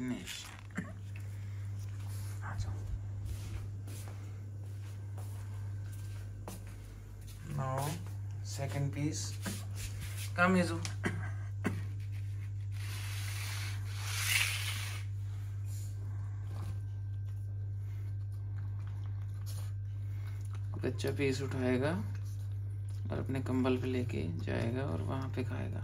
finish. now second piece. Come Izu बच्चा piece उठाएगा और अपने कंबल पे लेके जाएगा और वहाँ पे खाएगा।